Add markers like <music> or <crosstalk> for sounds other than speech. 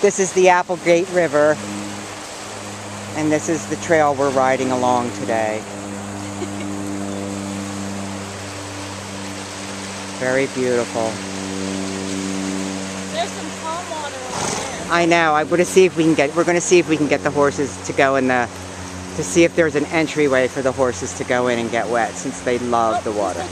This is the Applegate River. And this is the trail we're riding along today. <laughs> Very beautiful. There's some calm water over there. I know. I'm going to see if we can get. We're going to see if we can get the horses to go in the. To see if there's an entryway for the horses to go in and get wet, since they love oh, the water.